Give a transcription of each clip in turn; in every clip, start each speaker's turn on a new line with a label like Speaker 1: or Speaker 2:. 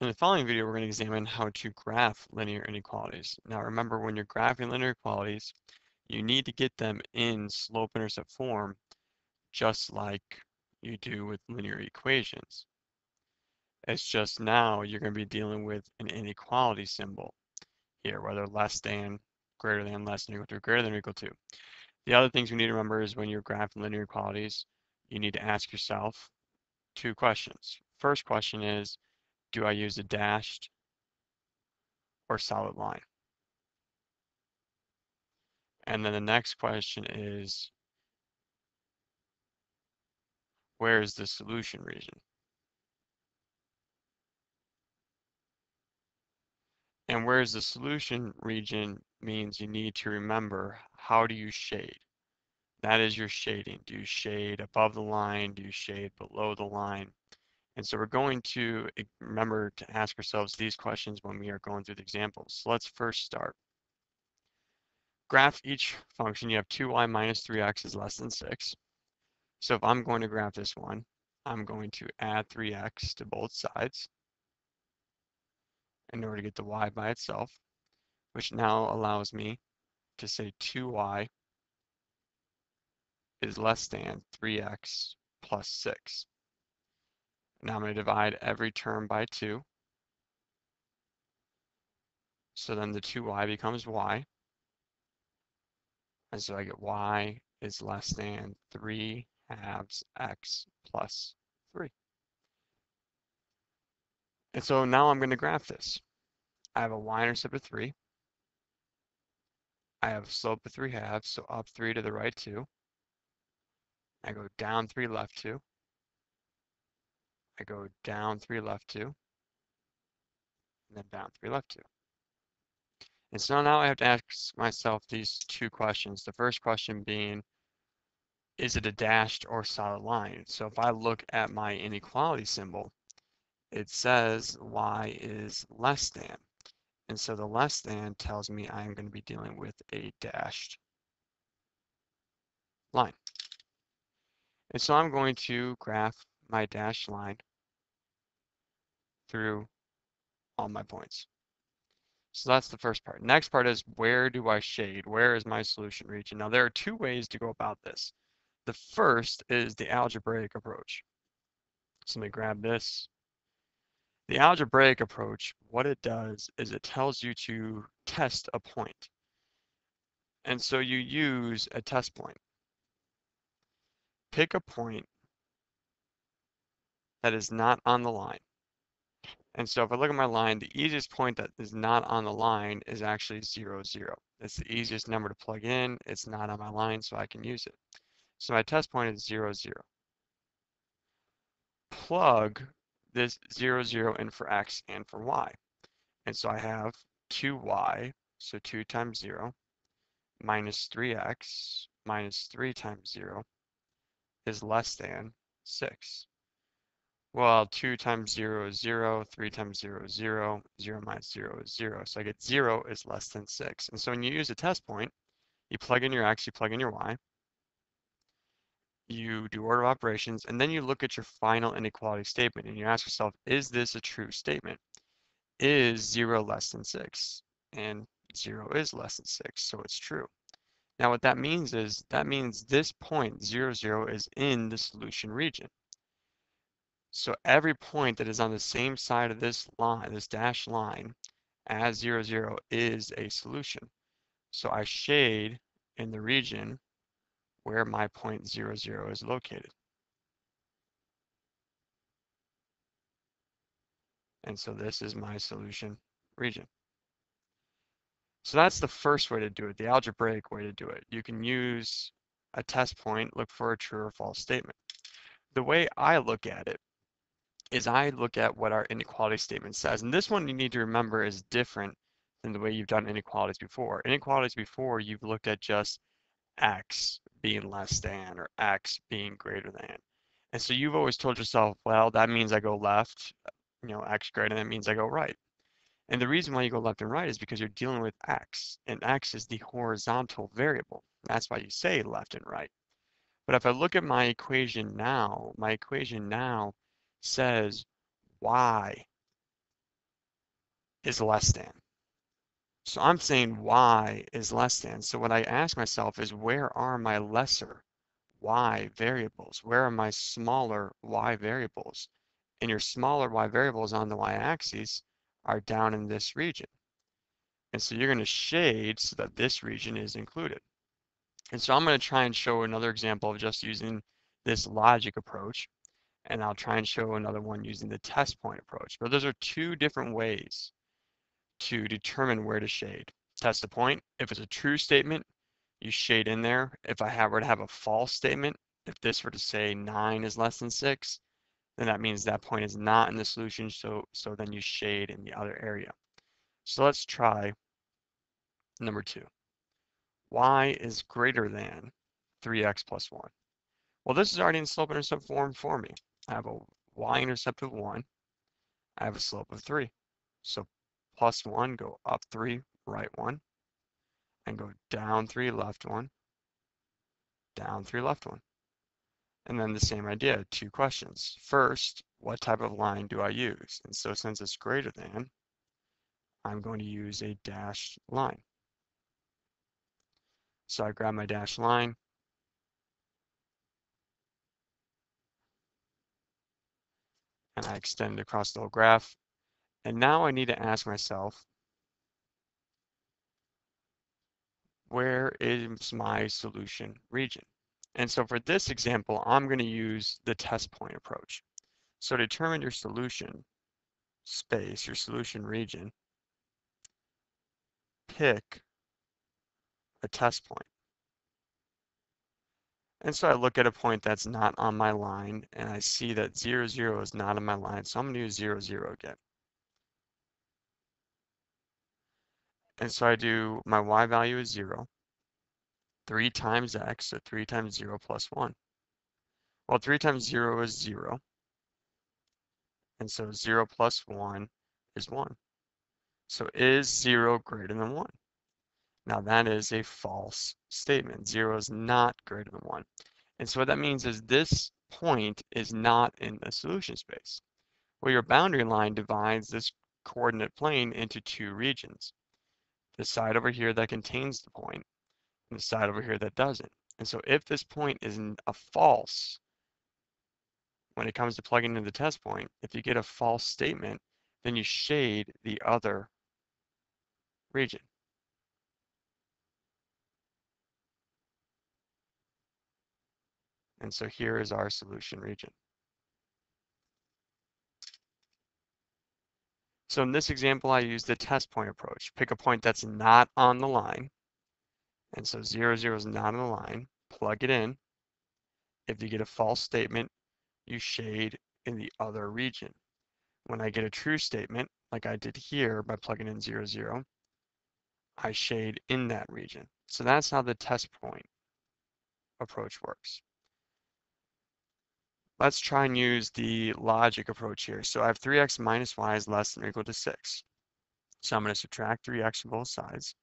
Speaker 1: In the following video, we're going to examine how to graph linear inequalities. Now remember, when you're graphing linear inequalities, you need to get them in slope-intercept form, just like you do with linear equations. It's just now you're going to be dealing with an inequality symbol here, whether less than, greater than, less than, equal to, greater than, or equal to. The other things we need to remember is when you're graphing linear inequalities, you need to ask yourself two questions. First question is, do I use a dashed or solid line? And then the next question is, where is the solution region? And where is the solution region means you need to remember how do you shade? That is your shading. Do you shade above the line? Do you shade below the line? And so we're going to remember to ask ourselves these questions when we are going through the examples. So let's first start. Graph each function. You have 2y minus 3x is less than 6. So if I'm going to graph this one, I'm going to add 3x to both sides in order to get the y by itself, which now allows me to say 2y is less than 3x plus 6. Now I'm going to divide every term by 2. So then the 2y becomes y. And so I get y is less than 3 halves x plus 3. And so now I'm going to graph this. I have a y-intercept of 3. I have a slope of 3 halves, so up 3 to the right 2. I go down 3 left 2. I go down three left two, and then down three left two. And so now I have to ask myself these two questions. The first question being, is it a dashed or solid line? So if I look at my inequality symbol, it says y is less than. And so the less than tells me I'm going to be dealing with a dashed line. And so I'm going to graph my dashed line through all my points. So that's the first part. Next part is where do I shade? Where is my solution region? Now there are two ways to go about this. The first is the algebraic approach. So let me grab this. The algebraic approach, what it does is it tells you to test a point. And so you use a test point. Pick a point that is not on the line. And so if I look at my line, the easiest point that is not on the line is actually 0, 0. It's the easiest number to plug in. It's not on my line, so I can use it. So my test point is 0, 0. Plug this 0, 0 in for x and for y. And so I have 2y, so 2 times 0, minus 3x minus 3 times 0 is less than 6. Well, 2 times 0 is 0, 3 times 0 is 0, 0 minus 0 is 0. So I get 0 is less than 6. And so when you use a test point, you plug in your x, you plug in your y, you do order of operations, and then you look at your final inequality statement and you ask yourself, is this a true statement? Is 0 less than 6? And 0 is less than 6, so it's true. Now what that means is, that means this point, 0, 0, is in the solution region. So every point that is on the same side of this line, this dashed line, as 0, 0 is a solution. So I shade in the region where my point 0, 0 is located. And so this is my solution region. So that's the first way to do it, the algebraic way to do it. You can use a test point, look for a true or false statement. The way I look at it is I look at what our inequality statement says. And this one you need to remember is different than the way you've done inequalities before. Inequalities before, you've looked at just x being less than or x being greater than. And so you've always told yourself, well, that means I go left, you know, x greater than means I go right. And the reason why you go left and right is because you're dealing with x, and x is the horizontal variable. That's why you say left and right. But if I look at my equation now, my equation now says y is less than. So I'm saying y is less than. So what I ask myself is where are my lesser y variables? Where are my smaller y variables? And your smaller y variables on the y-axis are down in this region. And so you're going to shade so that this region is included. And so I'm going to try and show another example of just using this logic approach. And I'll try and show another one using the test point approach. But those are two different ways to determine where to shade. Test a point. If it's a true statement, you shade in there. If I have, were to have a false statement, if this were to say 9 is less than 6, then that means that point is not in the solution, so, so then you shade in the other area. So let's try number 2. y is greater than 3x plus 1. Well, this is already in slope-intercept form for me. I have a y-intercept of 1. I have a slope of 3. So plus 1, go up 3, right 1, and go down 3, left 1, down 3, left 1. And then the same idea, two questions. First, what type of line do I use? And so since it's greater than, I'm going to use a dashed line. So I grab my dashed line, and I extend across the whole graph. And now I need to ask myself, where is my solution region? And so for this example, I'm going to use the test point approach. So determine your solution space, your solution region, pick a test point. And so I look at a point that's not on my line and I see that 0, 0 is not on my line. So I'm to use 0, 0 again. And so I do my y value is 0. 3 times x, so 3 times 0 plus 1. Well, 3 times 0 is 0. And so 0 plus 1 is 1. So is 0 greater than 1? Now that is a false statement. 0 is not greater than 1. And so what that means is this point is not in the solution space. Well, your boundary line divides this coordinate plane into two regions the side over here that contains the point and the side over here that doesn't. And so if this point is a false, when it comes to plugging in the test point, if you get a false statement, then you shade the other region. And so here is our solution region. So in this example, I use the test point approach. Pick a point that's not on the line. And so 0, 0 is not on the line. Plug it in. If you get a false statement, you shade in the other region. When I get a true statement, like I did here by plugging in 0, 0, I shade in that region. So that's how the test point approach works. Let's try and use the logic approach here. So I have 3x minus y is less than or equal to 6. So I'm going to subtract 3x from both sides.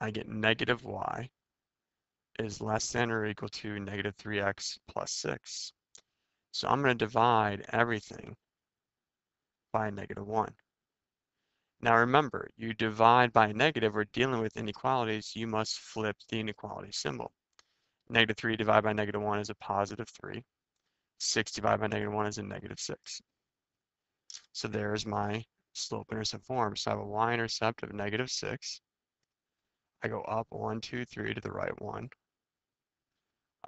Speaker 1: I get negative y is less than or equal to negative 3x plus 6. So I'm going to divide everything by negative 1. Now remember, you divide by a negative, we're dealing with inequalities, you must flip the inequality symbol. Negative 3 divided by negative 1 is a positive 3. 6 divided by negative 1 is a negative 6. So there's my slope-intercept form. So I have a y-intercept of negative 6. I go up 1, 2, 3 to the right 1.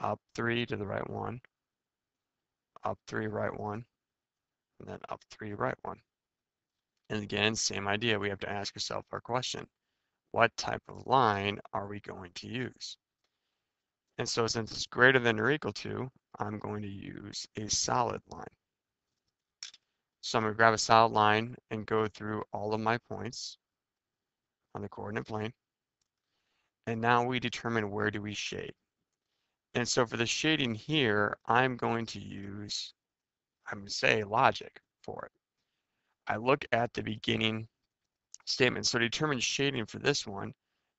Speaker 1: Up 3 to the right 1. Up 3, right 1. And then up 3, right 1. And again, same idea. We have to ask ourselves our question. What type of line are we going to use? And so since it's greater than or equal to, I'm going to use a solid line. So I'm going to grab a solid line and go through all of my points on the coordinate plane. And now we determine where do we shade. And so for the shading here, I'm going to use, I'm going to say logic for it. I look at the beginning statement. So to determine shading for this one,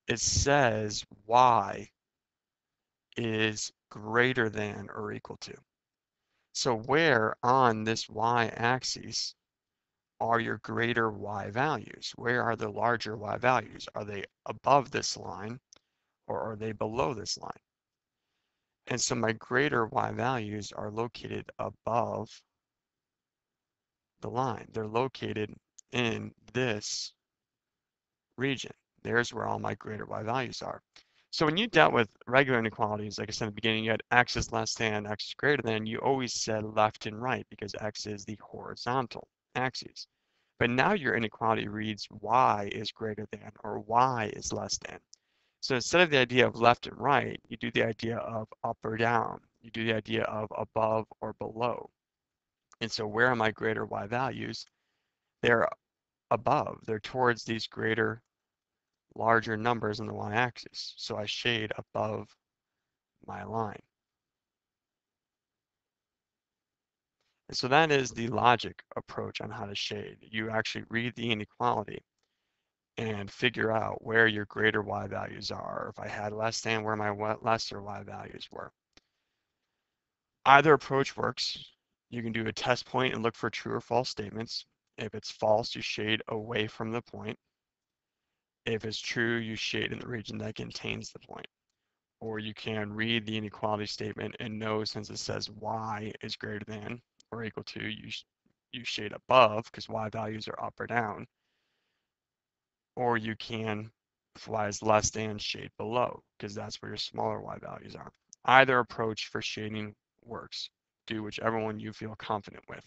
Speaker 1: it says y is greater than or equal to. So where on this y-axis are your greater y values? Where are the larger y values? Are they above this line or are they below this line? And so my greater y values are located above the line. They're located in this region. There's where all my greater y values are. So when you dealt with regular inequalities, like I said in the beginning, you had x is less than, x is greater than, you always said left and right because x is the horizontal axis. But now your inequality reads y is greater than or y is less than. So instead of the idea of left and right, you do the idea of up or down. You do the idea of above or below. And so where are my greater y values? They're above. They're towards these greater, larger numbers on the y-axis. So I shade above my line. And so that is the logic approach on how to shade. You actually read the inequality and figure out where your greater y values are. If I had less than, where my lesser y values were. Either approach works. You can do a test point and look for true or false statements. If it's false, you shade away from the point. If it's true, you shade in the region that contains the point. Or you can read the inequality statement and know since it says y is greater than or equal to, you, you shade above because y values are up or down or you can, if y is less than, shade below, because that's where your smaller y values are. Either approach for shading works. Do whichever one you feel confident with.